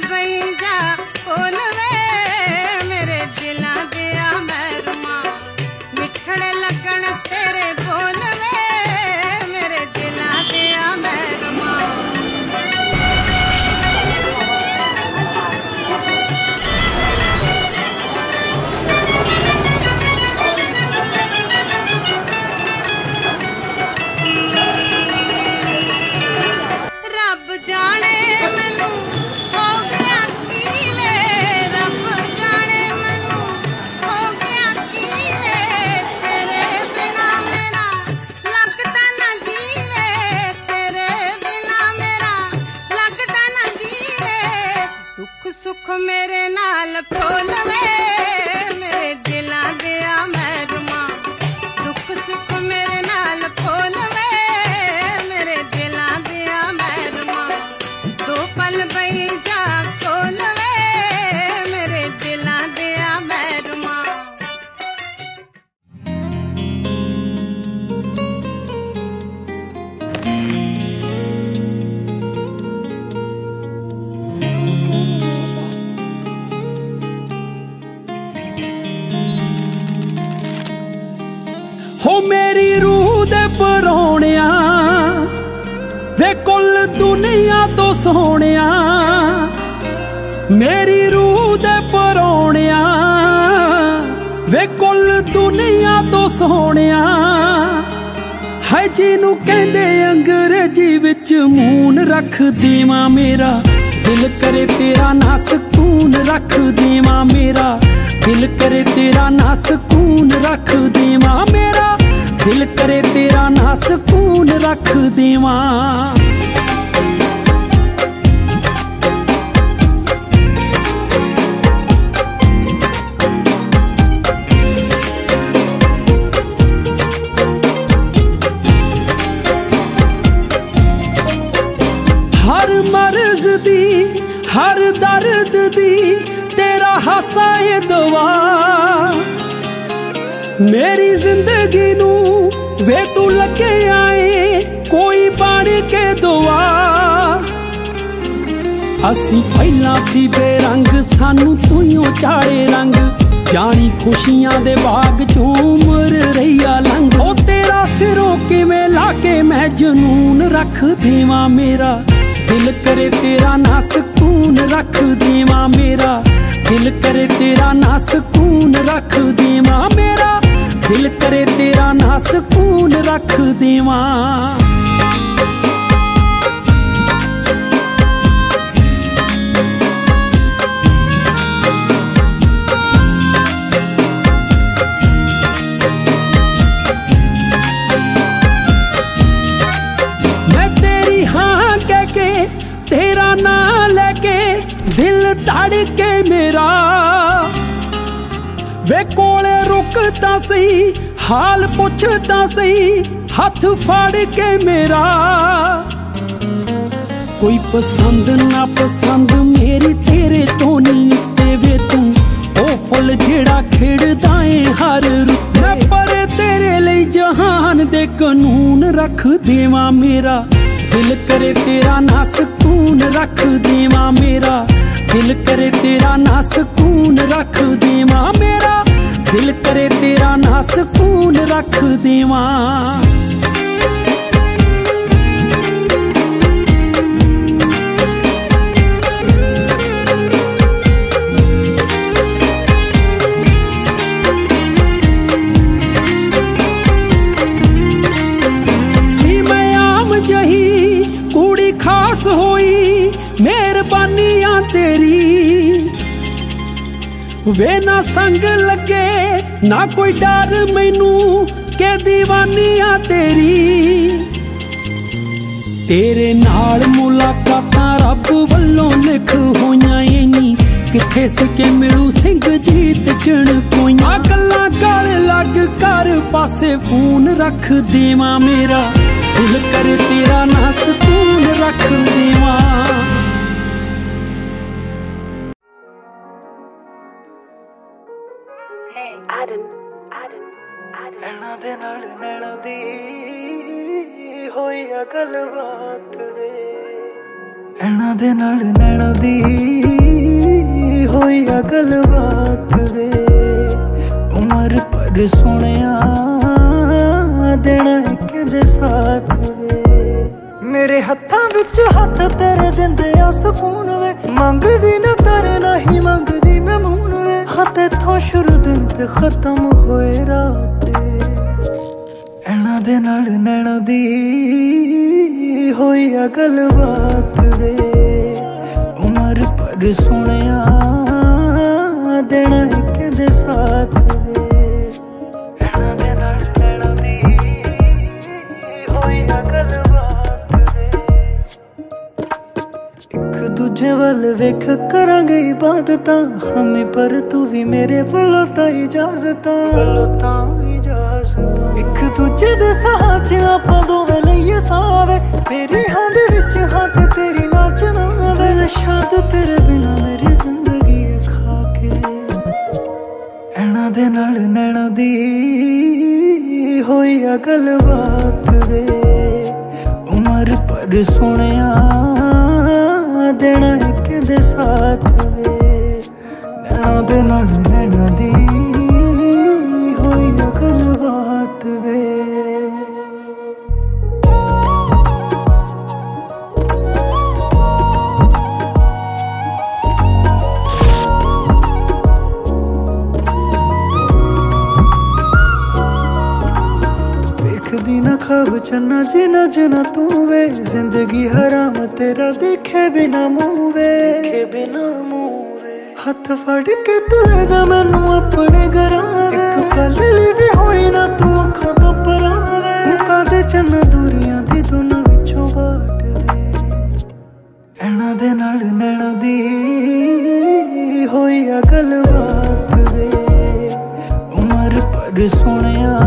ਬਈ ਜਾ ਵੇ? ਮੇਰੇ ਦਿਲਾਂ ਦੇ ਆ ਮਹਿਰਮਾ। ਮਿੱਠੜੇ ਲੱਗਣ ਤੇਰੇ ਬੋਲ ਵੇ? ਹੋ ਮੇਰੀ ਰੂਹ ਦੇ ਪਰੋਣਿਆ, ਵੇ ਕੁੱਲ ਦੁਨੀਆ ਤੋਂ ਸੋਹਣਿਆ। ਮੇਰੀ ਰੂਹ ਦੇ ਪਰੋਣਿਆ, ਵੇ ਕੁੱਲ ਦੁਨੀਆ ਤੋਂ ਸੋਹਣਿਆ। ਹੈ ਜਿਹਨੂੰ ਕਹਿੰਦੇ ਅੰਗਰੇਜ਼ੀ ਵਿੱਚ ਮੂਨ ਰੱਖ ਦੇਵਾਂ ਮੇਰਾ, ਦਿਲ ਕਰੇ ਤੇਰਾ ਨਾ ਸਕੂਨ ਰੱਖ ਦੇਵਾਂ ਮੇਰਾ, ਦਿਲ ਕਰੇ ਤੇਰਾ ਨਾ ਸਕੂਨ ਰੱਖ ਦੇਵਾਂ ਦਿਲ ਕਰੇ ਤੇਰਾ ਨਾ ਸਕੂਨ ਰੱਖ ਦੇਵਾਂ। ਹਰ ਮਰਜ਼ ਦੀ, ਹਰ ਦਰਦ ਦੀ ਤੇਰਾ ਹਾਸਾ ਏ ਦਵਾ ਮੇਰੀ ਜ਼ਿੰਦਗੀ ਨੂੰ ਵੇ ਤੂੰ ਲੱਗੇ ਆਏ ਕੋਈ ਬਣ ਕੇ ਦੁਆ। ਅਸੀਂ ਪਹਿਲਾਂ ਸੀ ਬੇਰੰਗ ਸਾਨੂੰ ਤੂੰ ਚਾੜੇ ਰੰਗ। ਜਾਣੀ ਖੁਸ਼ੀਆਂ ਦੇ ਬਾਗ ਚੋਂ ਉਮਰ ਰਹੀਆ ਲੰਘ। ਉਹ ਤੇਰਾ ਸਿਰੋਂ ਕਿਵੇਂ ਲਾ ਕੇ ਮੈਂ ਜਨੂਨ ਰੱਖ ਦੇਵਾਂ ਮੇਰਾ? ਦਿਲ ਕਰੇ ਤੇਰਾ ਨਾ ਸਕੂਨ ਰੱਖ ਦੇਵਾਂ ਮੇਰਾ। ਦਿਲ ਕਰੇ ਤੇਰਾ ਨਾ ਸਕੂਨ ਰੱਖ ਦੇਵਾਂ ਮੇਰਾ। ਦਿਲ ਕਰੇ ਤੇਰਾ ਨਾ ਸਕੂਨ ਰੱਖ ਦੇਵਾਂ। ਮੈਂ ਤੇਰੀ ਹਾਂ ਕਹਿ ਕੇ, ਤੇਰਾ ਨਾਂ ਲੈ ਕੇ ਦਿਲ ਧੜ ਕੇ ਮੇਰਾ। ਵੇ ਕੋਲੇ ਰੁਕਦਾ ਸਹੀ ਹਾਲ ਪੁੱਛਦਾ ਸਹੀ, ਹੱਥ ਫੜ ਕੇ ਮੇਰਾ। ਕੋਈ ਪਸੰਦ ਨਾ ਪਸੰਦ ਮੇਰੀ ਤੇਰੇ ਤੋਂ ਨਹੀਂ ਤੇ ਵੇ ਤੂੰ। ਉਹ ਫੁੱਲ ਜਿਹੜਾ ਖਿੜਦਾ ਏ ਹਰ ਰੁੱਤ। ਮੈਂ ਪਰ ਤੇਰੇ ਲਈ ਜਹਾਨ ਦੇ ਕਾਨੂੰਨ ਰੱਖ ਦੇਵਾਂ ਮੇਰਾ। ਦਿਲ ਕਰੇ ਤੇਰਾ ਨਾ ਸਕੂਨ ਰੱਖ ਦੇਵਾਂ ਮੇਰਾ। ਦਿਲ ਕਰੇ ਤੇਰਾ ਨਾ ਸਕੂਨ ਰੱਖ ਦੇਵਾਂ ਮੇਰਾ। ਦਿਲ ਕਰੇ ਤੇਰਾ ਨਾ ਸਕੂਨ ਰੱਖ ਦੇਵਾਂ। ਜਹੀ ਕੁੜੀ ਖਾਸ ਹੋਈ, ਮਿਹਰਬਾਨੀਆਂ ਤੇਰੀ। ਵੇ ਨਾ ਸੰਗ ਲੱਗੇ ਨਾ ਕੋਈ ਡਰ ਮੈਨੂੰ ਕਿ دیਵਾਨੀਆਂ ਤੇਰੀ। ਤੇਰੇ ਨਾਲ ਮੁਲਾਕਾਤਾਂ ਰੱਬ ਵੱਲੋਂ ਲਿਖ ਹੋਈਆਂ ਏ ਨੀ। ਕਿੱਥੇ ਸਕੇ ਮਿਲੂ ਸਿੰਘ ਜੀਤ ਚਣ ਕੋਈਆਂ। ਗੱਲਾਂ ਗਲ ਲੱਗ ਕਰ ਪਾਸੇ ਫੋਨ ਰੱਖ ਦੇਵਾਂ ਮੇਰਾ। ਦਿਲ ਕਰ ਤੇਰਾ ਨਾ ਸਕੂਨ ਰੱਖ ਦੇਵਾਂ। Adam, Adam, Adam. ਨੈਣਾ ਦੇ ਨਾਲ ਨੈਣਾ ਦੀ ਹੋਈ ਆ ਗੱਲਬਾਤ ਵੇ। ਐਣਾ ਦੇ ਨਾਲ ਨੈਣਾ ਦੀ ਹੋਈ ਆ ਗੱਲਬਾਤ ਵੇ। ਉਮਰ ਪਰ ਸੋਹਣਿਆ ਦੇਣਾ ਇੱਕ ਸਾਥ ਵੇ। ਮੇਰੇ ਹੱਥਾਂ ਵਿੱਚ ਹੱਥ ਤੇਰੇ ਦਿੰਦੇ ਆ ਸਕੂਨ ਵੇ। ਮੰਗਦੀ ਨਾ ਹੱਥ ਸ਼ੁਰੂ ਦਿਨ ਤੇ ਖਤਮ ਹੋਏ ਰਾਤ। ਐਣਾ ਦੇ ਨਾਲ ਨੈਣਾ ਦੀ ਹੋਈ ਆ ਗੱਲਬਾਤ ਵੇ। ਉਮਰ ਪਰ ਸੋਹਣਿਆ ਦੇਣਾ ਇੱਕ ਦੇ ਸਾਥ ਵੇ। ਇਹਨਾਂ ਦੇ ਨਾਲ ਨੈਣਾ ਦੀ ਹੋਈ ਆ ਗੱਲਬਾਤ ਵੇ। ਇੱਕ ਦੂਜੇ ਵੱਲ ਵੇਖ ਕਰਾਂਗੇ ਇਬਾਦਤਾਂ ਹਮੇ ਪਰ ਤੂੰ ਵੀ ਮੇਰੇ ਵੱਲੋਂ ਤਾਂ ਇਜਾਜ਼ਤਾਂ। ਵੱਲੋਂ ਤਾਂ ਇਜਾਜ਼ਤਾਂ। ਇੱਕ ਦੂਜੇ ਦੇ ਸਾਹ 'ਚ ਆਪਾਂ ਦੋਵੇਂ ਲਈਏ ਸਾਵੇ। ਤੇਰੀ ਹਾਂ ਦੇ ਵਿੱਚ ਹਾਂ ਤੇ ਤੇਰੀ ਨਾਚਣਾ ਵੇ ਸ਼ਾਦ ਤੇਰੇ ਬਿਨਾ ਮੇਰੀ ਜ਼ਿੰਦਗੀ ਖਾ ਕੇ ਐਣਾ ਦੇ ਨਾਲ ਨੈਣਾ ਦੀ ਹੋਈ ਆ ਗੱਲਬਾਤ ਵੇ। ਉਮਰ ਪਰ ਸੋਹਣਿਆ ਦੇਣਾ ਇੱਕ ਦੇ ਸਾਥ ਵੇ ਨੈਣਾ ਦੇ ਨਾਲ ਕੁਛ ਨਾ ਜਿਨਾ ਜਿਨਾ ਤੂੰ ਵੇ। ਜ਼ਿੰਦਗੀ ਹਰਾਮ ਤੇਰਾ ਦੇਖੇ ਬਿਨਾ ਮੂੰਹ ਦੇਖੇ ਬਿਨਾ ਮੂੰਹ ਹੱਥ ਫੜ ਕੇ ਤੂੰ ਲੈ ਜਾ ਮੈਨੂੰ ਆਪਣੇ ਘਰਾਂ ਇੱਕ ਪਲ ਲਈ ਵੀ ਹੋਈ ਨਾ ਤੂੰ ਅੱਖਾਂ ਤੋਂ ਪਰਾਂ ਮੁਕਾ ਦੇ ਚੰਨਾ ਦੂਰੀਆਂ ਦੀ ਦੋਨਾਂ ਵਿੱਚੋਂ ਬਾਟ ਵੇ। ਇਹਨਾਂ ਦੇ ਨਾਲ ਨੈਣਾ ਦੀ ਹੋਈ ਆ ਗੱਲਬਾਤ ਵੇ। ਉਮਰ ਪਰ ਸੋਹਣਿਆ